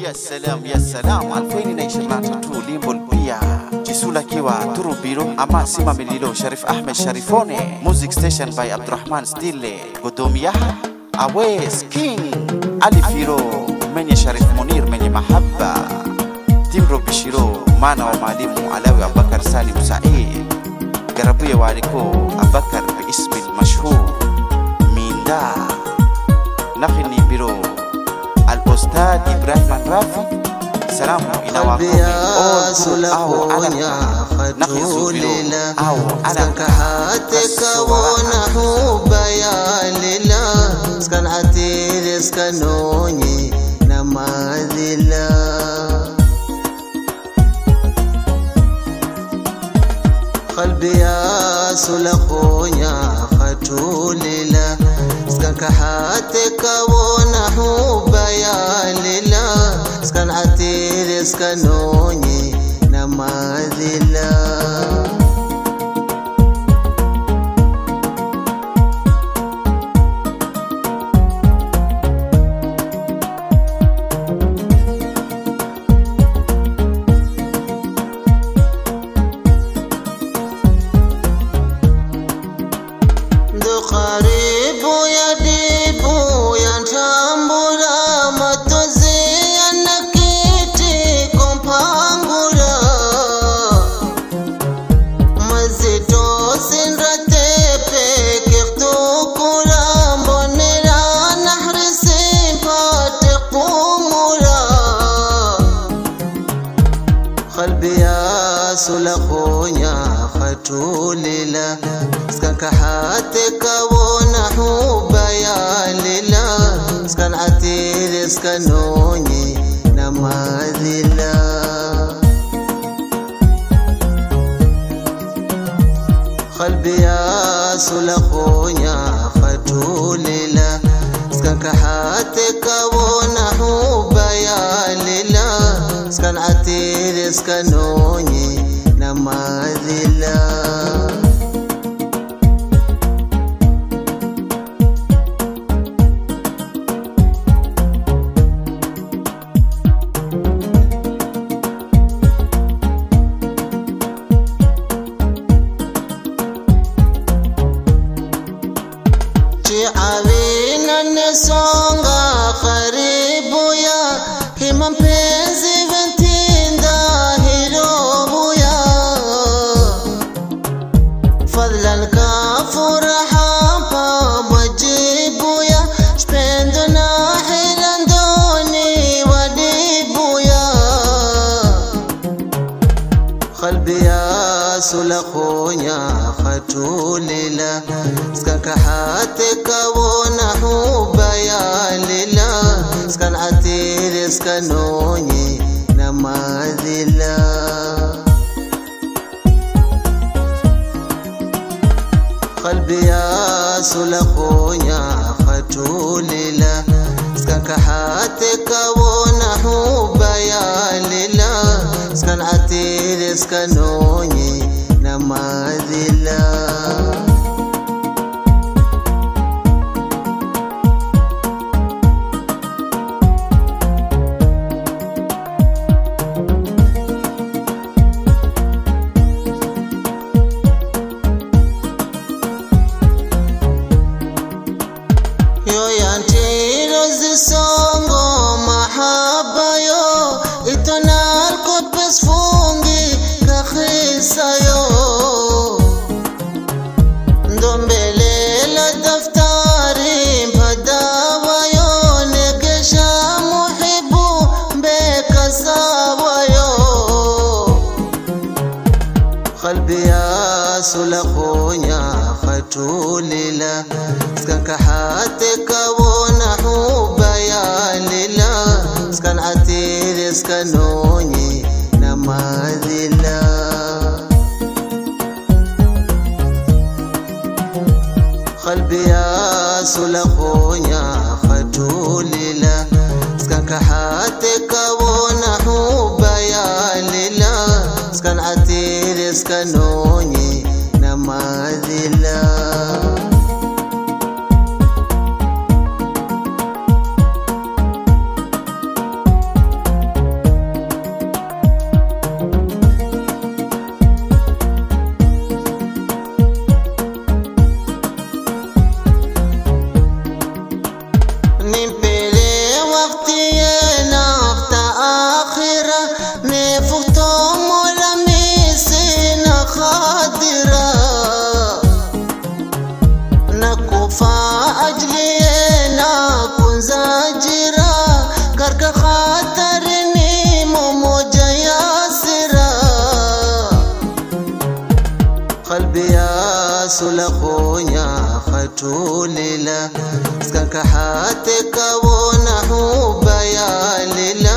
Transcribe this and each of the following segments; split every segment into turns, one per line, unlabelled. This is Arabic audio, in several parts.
ya salam ya salam 2023 limbo pia jisula kiwa turu biro ama sima mililo sharif ahmed sharifone. Music station by abdurrahman stille godomiyaha awes king alifiro menye sharif munir menye mahaba. Timro bishiro wa mwalimu alawi Abakar salim said. Garabuye waliko Abakar biismi mashhur. Minda biro الأستاذ إبراهيم الرافي سلام إلى
اسكن حياتك ونحوب يا للا اسكن عتير اسكنوني نماذلا قلبي يا كحاتك ونحوب iska nonye na mazila يا سلخونيا ختوللا اسكن كحاتك ونحوب يا للا اسكن عتير اسكنوني نماذلا قلبي يا سلخونيا ختوللا اسكن كحاتك ونحوب يا للا اسكن عتير اسكنوني نماذلا يا سلخونيا ختوللا اسكن كحاتك ونحوب يا للا اسكن عتير اسكنوني نماذلا قلبي يا سلخونيا ختوللا اسكن كحاتك ونحوب يا للا اسكن عتير اسكنوني zisongo mahaba yo itonal kopes fungi kakhisa yo ndombelela daftari mpadawa yo negesha muhibu mbeka sawa yo قلبي يا سلخونيا ختوللا اسكن كحاتك ونحوب يا عتير اسكنوني نماذلا قلبي يا سلخونيا ختوللا اسكن كحاتك ونحوب يا للا اسكن عتير اسكنوني khatulila skanka hate kabona huba ya lila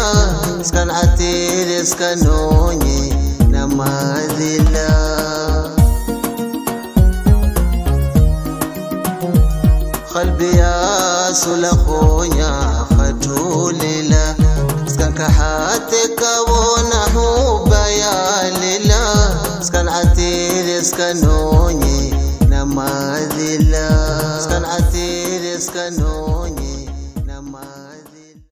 skan atile skanonye na madhila qalbi ya sulakhonya khatulila skanka hate kabona huba ya lila skan atile